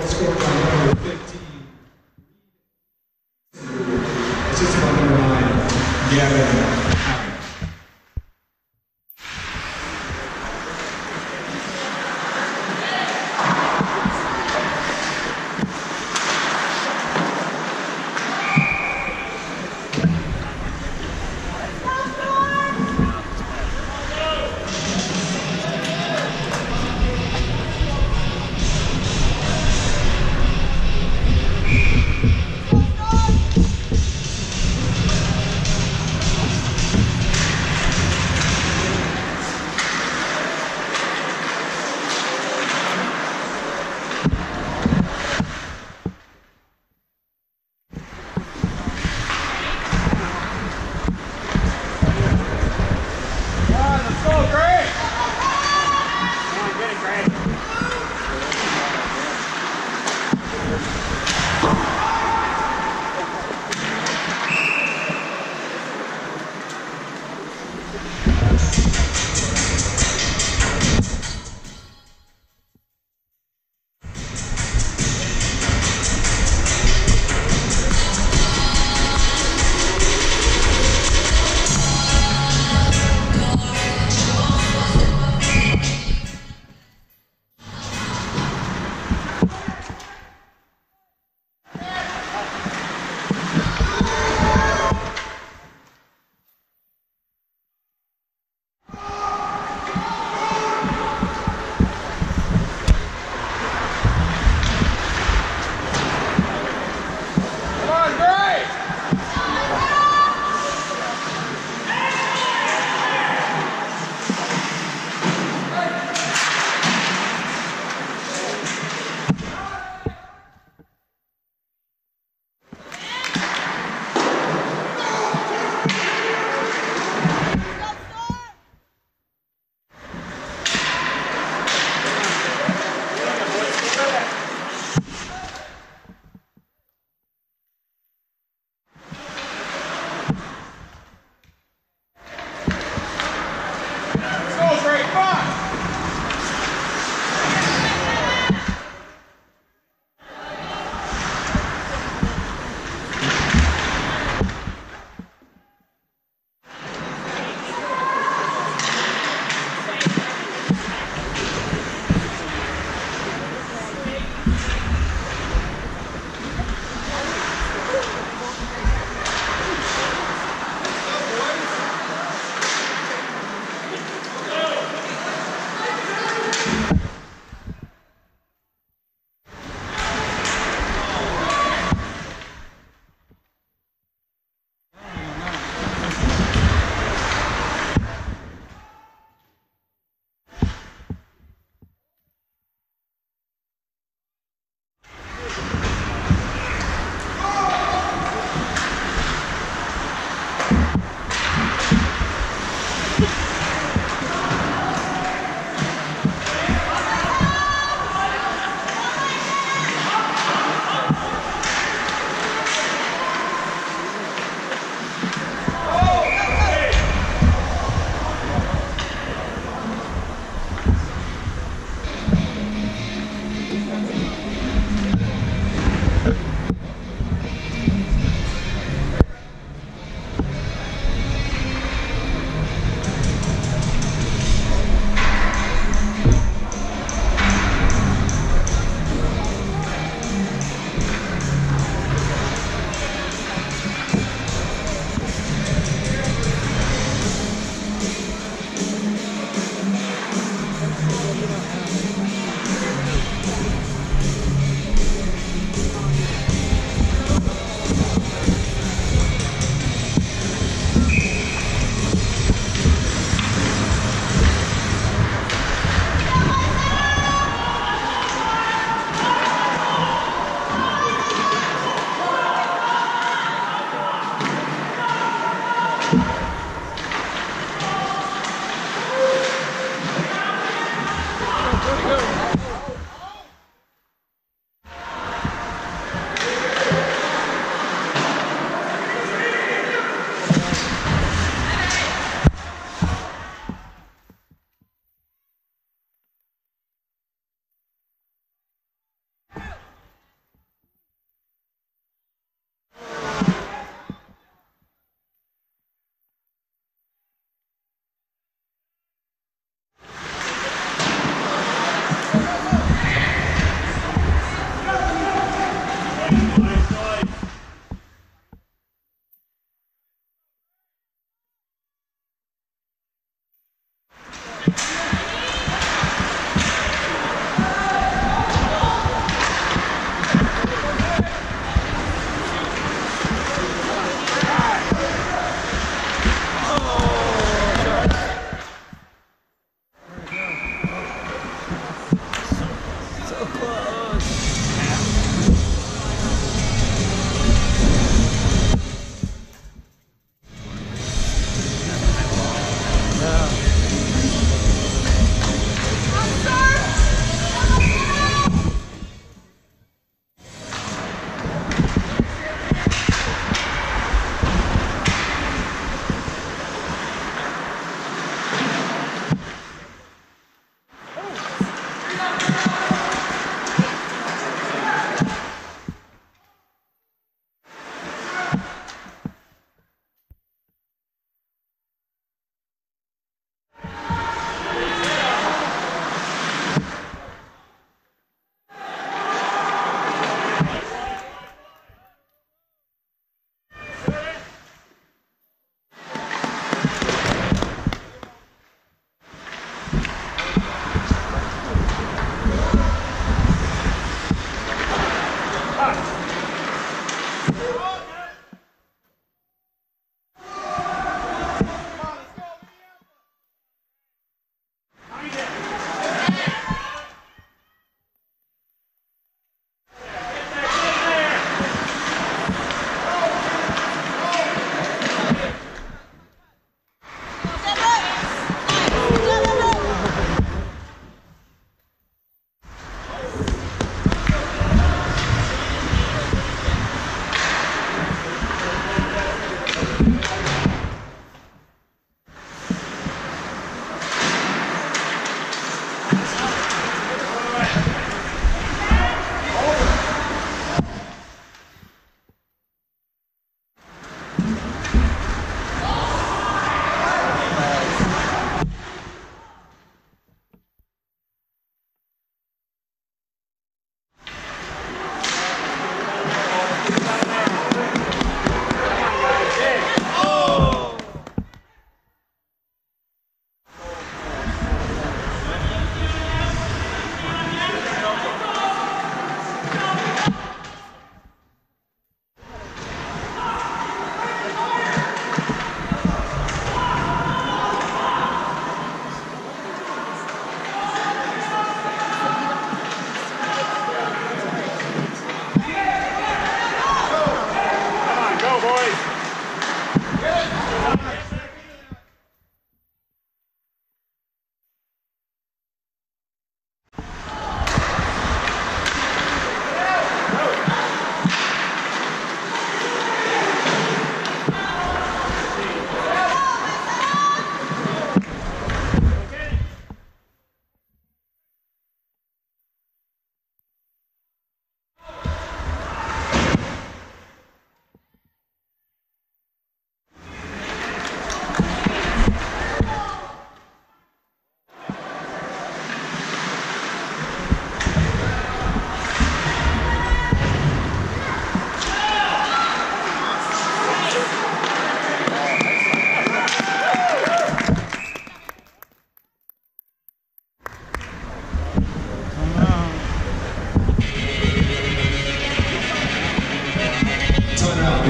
Goal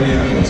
Obrigado.